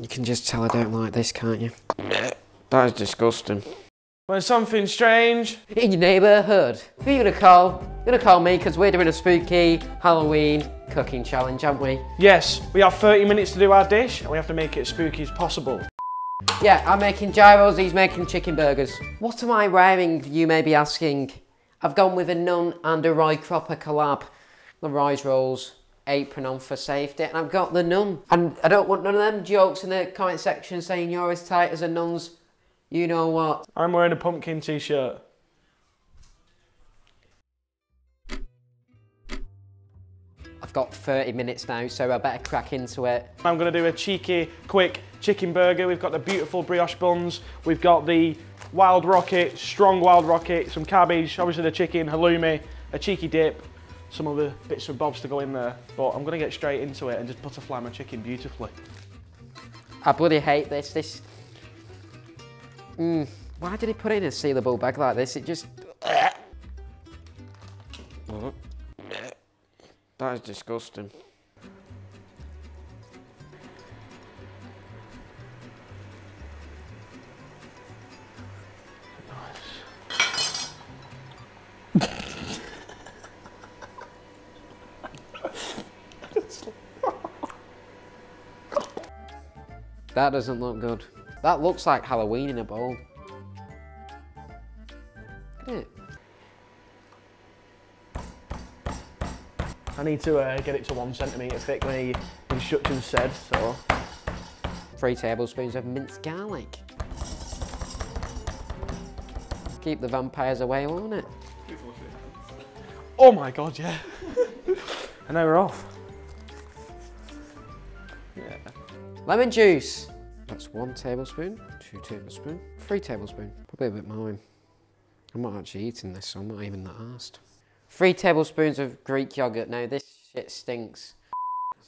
You can just tell I don't like this, can't you? That is disgusting. When something strange. In your neighbourhood. Who are you gonna call? You're gonna call me because we're doing a spooky Halloween cooking challenge, aren't we? Yes, we have 30 minutes to do our dish and we have to make it as spooky as possible. Yeah, I'm making gyros, he's making chicken burgers. What am I wearing, you may be asking? I've gone with a nun and a Roy Cropper collab. The Roy's rolls, apron on for safety, and I've got the nun. And I don't want none of them jokes in the comment section saying you're as tight as a nun's. You know what? I'm wearing a pumpkin t-shirt. I've got 30 minutes now, so I better crack into it. I'm gonna do a cheeky, quick chicken burger. We've got the beautiful brioche buns. We've got the wild rocket, strong wild rocket, some cabbage, obviously the chicken, halloumi, a cheeky dip, some other bits and bobs to go in there. But I'm gonna get straight into it and just butterfly my chicken beautifully. I bloody hate this. This. Mm, why did he put it in a sealable bag like this? It just. That is disgusting. That doesn't look good. That looks like Halloween in a bowl. It. I need to uh, get it to one centimetre thick, the instructions said, so. Three tablespoons of minced garlic. Keep the vampires away, won't it? Oh my God, yeah. and now we're off. Lemon juice. That's one tablespoon, two tablespoon, three tablespoon. Probably a bit more. I'm not actually eating this, so I'm not even that asked. Three tablespoons of Greek yogurt. Now this shit stinks.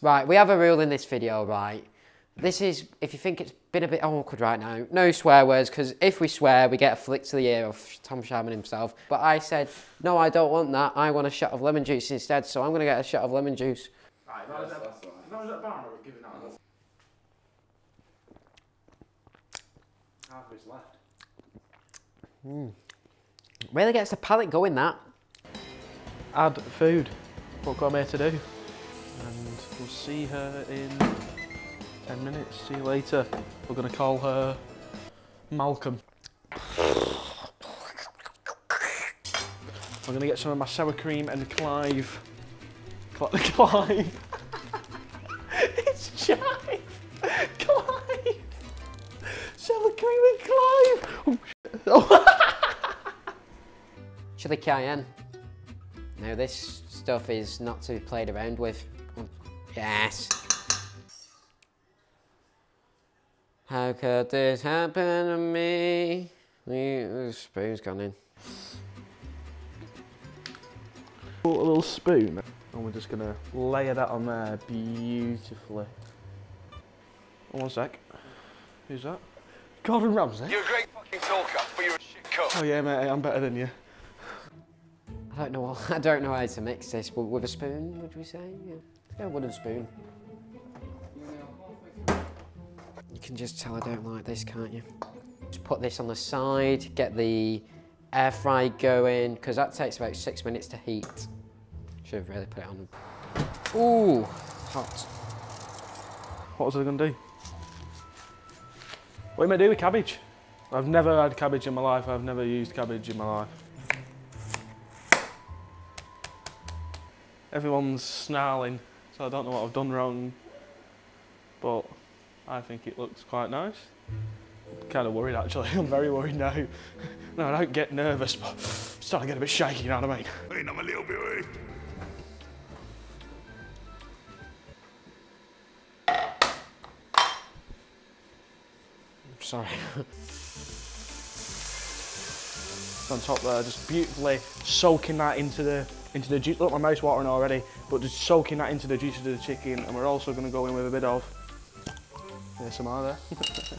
Right, we have a rule in this video, right? This is, if you think it's been a bit awkward right now, no swear words, because if we swear, we get a flick to the ear of Tom Sharman himself. But I said, no, I don't want that. I want a shot of lemon juice instead, so I'm going to get a shot of lemon juice. Half is left. Hmm. Really gets the palate going, that. Add food. What I'm here to do. And we'll see her in 10 minutes. See you later. We're going to call her Malcolm. I'm going to get some of my sour cream and Clive. Cl- Clive. Sour cream and Clive. Oh. Chili cayenne. Now this stuff is not to be played around with. Yes. How could this happen to me? The spoon's gone in. a little spoon and we're just gonna layer that on there beautifully. One sec. Who's that? Gordon Ramsay? You're a great fucking talker, but you're a shit cook. Oh yeah, mate, I'm better than you. I don't know. I don't know how to mix this. With, with a spoon, would we say? Yeah. Let's go with a spoon. You can just tell I don't like this, can't you? Just put this on the side. Get the air fry going because that takes about six minutes to heat. Should have really put it on. Ooh, hot. What was I gonna do? What am I do with cabbage? I've never had cabbage in my life. I've never used cabbage in my life. Everyone's snarling, so I don't know what I've done wrong. But I think it looks quite nice. Kind of worried actually. I'm very worried now. no, I don't get nervous, but I'm starting to get a bit shaky. You know what I mean? I mean, I'm a little bit worried. Sorry. on top there, just beautifully soaking that into the into the juice. Look, my mouth's watering already, but just soaking that into the juices of the chicken, and we're also going to go in with a bit of ASMR there.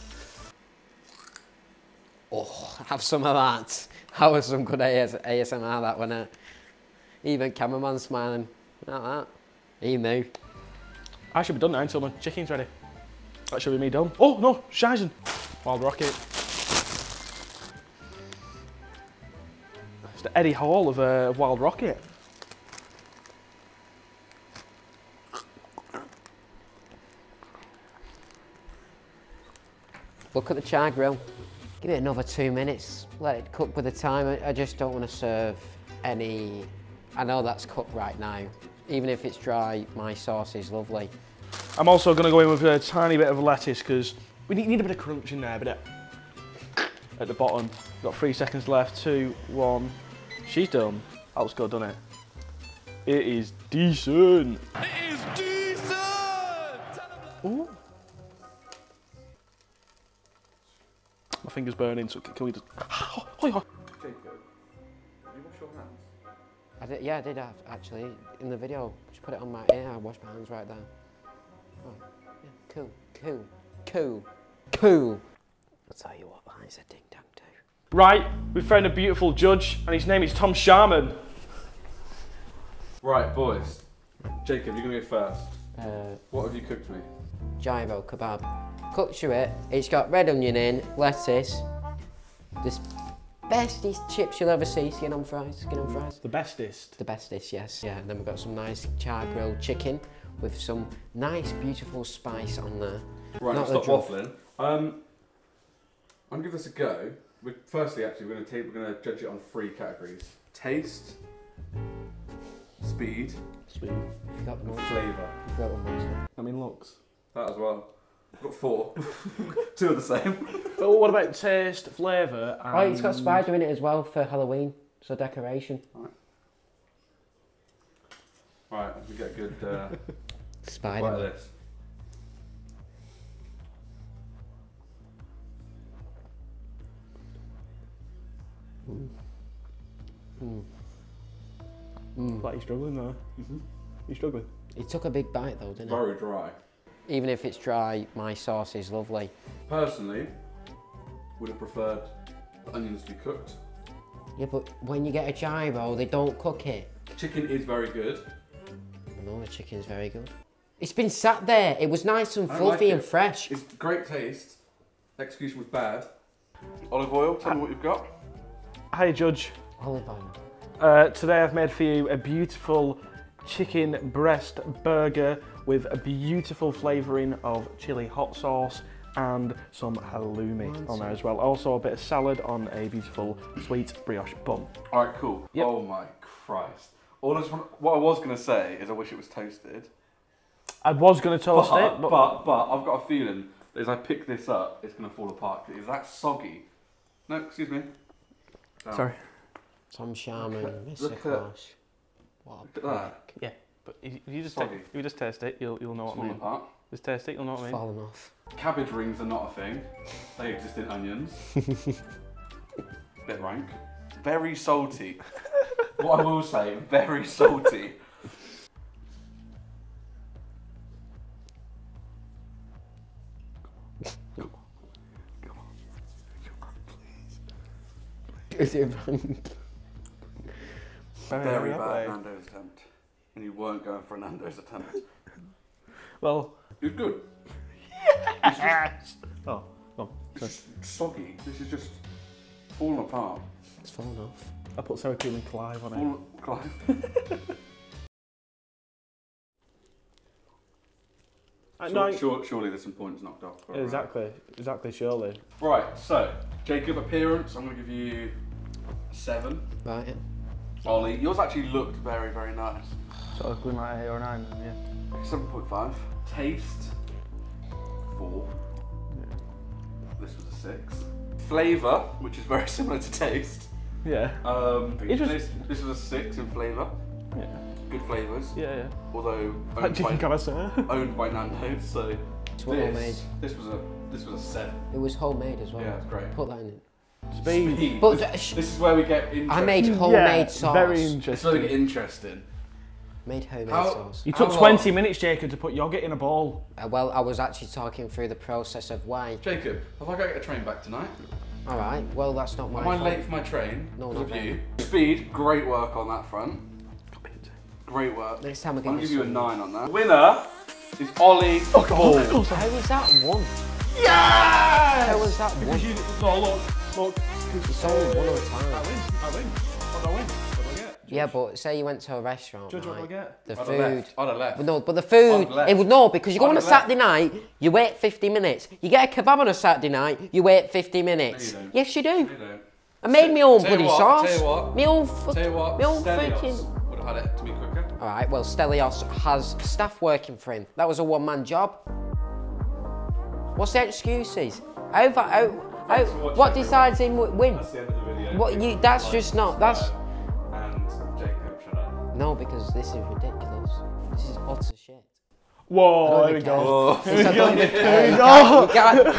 Oh, have some of that. That was some good AS ASMR, that one. Even cameraman smiling. Like that. He knew. I should be done now until my chicken's ready. That should be me done. Oh no, Shizen. Wild Rocket. It's the Eddie Hall of, uh, Wild Rocket. Look at the char grill. Give it another two minutes. Let it cook with the time. I- I just don't want to serve any. I know that's cooked right now. Even if it's dry, my sauce is lovely. I'm also going to go in with a tiny bit of lettuce because we need, need a bit of crunch in there, a bit of uh, at the bottom. Got three seconds left. Two, one. She's done. That looks good, doesn't it? It is decent. It is decent! Ooh. My finger's burning, so can we just... Jacob, have you washed your hands? I did, yeah, I did have, actually, in the video. Just put it on my ear. I washed my hands right there. Oh, yeah, cool, cool, cool, cool. I'll tell you what, that is a ding dong too. Right, we found a beautiful judge, and his name is Tom Sharman. Right, boys. Jacob, you're gonna go first. Uh, What have you cooked me? gyro kebab. Cooked to it. It's got red onion in, lettuce, this bestest chips you'll ever see. Skin on fries, skin on fries. The bestest. The bestest, yes. Yeah, and then we've got some nice char grilled chicken with some nice, beautiful spice on there. Right, Not now the stop waffling. Um, I'm gonna give this a go. we firstly, actually, we're gonna take, we're gonna judge it on three categories: taste, speed, Sweet. You got them and all. flavour. You got them. I mean, looks. That as well. I've got four. Two are the same. But what about taste, flavour, and... Oh, it's got spider in it as well for Halloween, so decoration. Right, we get a good uh, Spider. bite of this. Like you're struggling though. Mm-hmm. You're struggling. He took a big bite though, didn't Very dry. Even if it's dry, my sauce is lovely. Personally, would have preferred the onions to be cooked. Yeah, but when you get a gyro, they don't cook it. Chicken is very good. I know the chicken's very good. It's been sat there. It was nice and I like fluffy and fresh. It's great taste. Execution was bad. Olive oil. Tell me what you've got. Hi, Judge. Olive oil. Uh, today I've made for you a beautiful chicken breast burger with a beautiful flavouring of chili hot sauce and some halloumi on there as well. Also a bit of salad on a beautiful sweet brioche bun. All right, cool. Yep. Oh my Christ. All I just want, what I was gonna say is I wish it was toasted. I was going to toast but, it, but, but, but I've got a feeling that as I pick this up, it's gonna fall apart. Is that soggy? No, excuse me. Down. sorry. Tom Sharman, Mr. look at- Clash. What Look at that. Yeah, but if if you just Soggy. if you just taste it, you'll you'll know what I mean. apart. Just taste it, you'll know what I mean. fallen off. Cabbage rings are not a thing. They exist in onions. Bit rank. Very salty. what I will say, very salty. Is it Very bad Nando's attempt. And you weren't going for a Nando's attempt. Well, You're good. oh, oh, It's soggy. This is just falling apart. It's fallen off. I put sour cream and Clive on it. Fall, Clive. Uh, Sure, no, sure, surely there's some points knocked off. but alright. exactly, exactly, surely. Right, so, Jacob, appearance, I'm going to give you a seven. Right, yeah. Ollie, yours actually looked very, very nice. So I going like eight or nine, then, yeah. 7.5. Taste, four. Yeah. This was a six. Flavour, which is very similar to taste. Yeah, Um, It was- this, this was a six in flavour. yeah, Good flavours. yeah, yeah. Although owned chicken by, connoisseur. owned by Nando's, so It's what homemade. this, this was a this was a seven. It was homemade as well. Yeah, it's great. Put that in it. Speed. Speed. But this, uh, sh- this is where we get interesting. I made Yeah, homemade sauce. Very interesting. is where interesting. interesting. Made homemade How- sauce. You took How 20 minutes, Jacob, to put yogurt in a bowl. Uh, well, I was actually talking through the process of why. Jacob, have I got to get a train back tonight? All right. Well, that's not my Am I fault. late for my train? No, not of you. Speed, great work on that front. Great work. Next time I I'll give give you you a nine on that. Winner is Ollie Ball. How was that one? Yeah! How was that one? Because you, no, look, look. It's only one at a I time. win, I win. What do I win? What do I get? Yeah, but say you went to a restaurant, Judge, what do I get? The I'd have food. left. I'd have left. No, but the food, I'd it would no, because you go I'd on a left. Saturday night, you wait 50 minutes. You get a kebab on a Saturday night, you wait 50 minutes. don't. Yes, you do. You know. I made my own Tell you bloody what, sauce. tell you what. My own fuck, Tell you what, my own freaking. would have had it to be quicker. All right, well, Stelios has staff working for him. That was a one-man job. What's the excuses? How, how, Oh, how, how, for watching, what decides him w- win? That's the end of the video. What you? That's just not. That's And Jacob, shut up. no, because this is ridiculous. This is utter shit. Whoa, there we go. even. Here we go. I don't even Here we go. You can't-